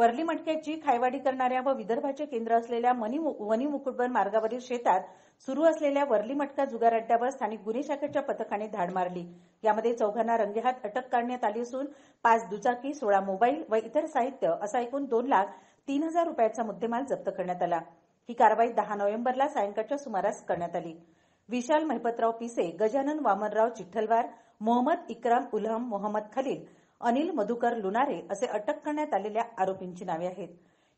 वर्ली मटक्याची खायवाडी करणाऱ्या व विदर्भाचे केंद्र असलेल्या वनी मुकुटबन मार्गावरील शेतात सुरू असलेल्या वर्ली मटका जुगार अड्ड्यावर स्थानिक गुन्हे शाखेच्या पथकाने धाड मारली. यामध्ये चौघांना रंगेहात अटक करण्यात आली असून पाच दुचाकी सोळा मोबाईल व इतर साहित्य असा एकूण दोन लाख तीन हजार रुपयाचा मुद्देमाल जप्त करण्यात आला. ही कारवाई दहा नोव्हेंबरला सायंकाळच्या सुमारास करण्यात आली. विशाल महिपतराव पिसे गजानन वामनराव चिठ्ठलवार मोहम्मद इक्राम उलहम मोहम्मद खलील अनिल मधुकर लुनारे असे अटक करण्यात आलेल्या आरोपींची नावे आहेत.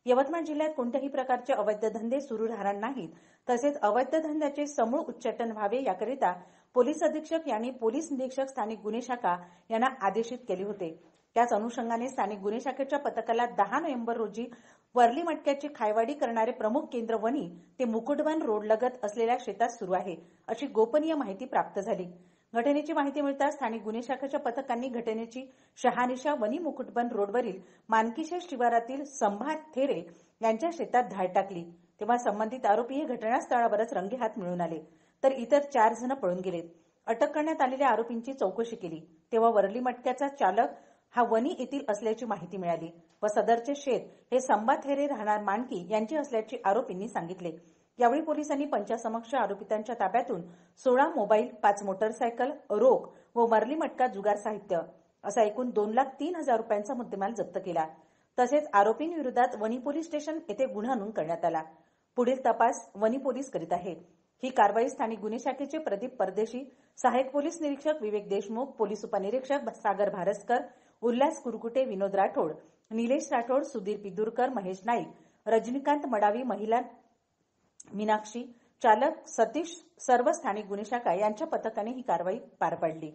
यवतमाळ जिल्ह्यात कोणत्याही प्रकारचे अवैध धंदे सुरू राहणार नाहीत. तसेच अवैध धंद्याचे समूळ उच्चाटन व्हावे याकरिता पोलीस अधीक्षक यांनी पोलीस निरीक्षक स्थानिक गुन्हे शाखा यांना आदेशित केले होते. त्याच अनुषंगाने स्थानिक गुन्हे शाखेच्या पथकाला दहा नोव्हेंबर रोजी वरली मटक्याची खायवाडी करणारे प्रमुख केंद्र वनी ते मुकुटवन रोडलगत असलेल्या शेतात सुरू आहे अशी गोपनीय माहिती प्राप्त झाली. घटनेची माहिती मिळताच स्थानिक गुन्हे शाखेच्या पथकांनी घटनेची शहानिशा वनी मुकुटबन रोडवरील मानकीशेष शिवारातील संभात थेरे यांच्या शेतात धाड टाकली. तेव्हा संबंधित आरोपी हे घटनास्थळावरच रंगेहात मिळून आले. तर इतर चार जण पळून गेलेत. अटक करण्यात आलेल्या आरोपींची चौकशी केली. तेव्हा वरली मटक्याचा चालक हा वनी येथील असल्याची माहिती मिळाली व सदरचे शेत हे संबा थेरे राहणार मानकी यांची असल्याचे आरोपींनी सांगितले. यावेळी पोलिसांनी पंचासमक्ष आरोपितांच्या ताब्यातून सोळा मोबाईल पाच मोटरसायकल रोख व मरली मटका जुगार साहित्य असा एकूण दोन लाख तीन हजार रुपयांचा मुद्देमाल जप्त केला. तसेच आरोपींविरोधात वणी पोलीस स्टेशन येथे गुन्हा नोंद करण्यात आला. पुढील तपास वणी पोलीस करीत आहेत. ही कारवाई स्थानिक गुन्हे शाखेचे प्रदीप परदेशी सहाय्यक पोलीस निरीक्षक विवेक देशमुख पोलीस उपनिरीक्षक सागर भारसकर उल्हास कुरकुटे विनोद राठोड निलेश राठोड सुधीर पिदुरकर महेश नाईक रजनीकांत मडावी महिला मीनाक्षी चालक सतीश सर्व स्थानिक गुन्हे शाखा यांच्या पथकाने ही कारवाई पार पाडली.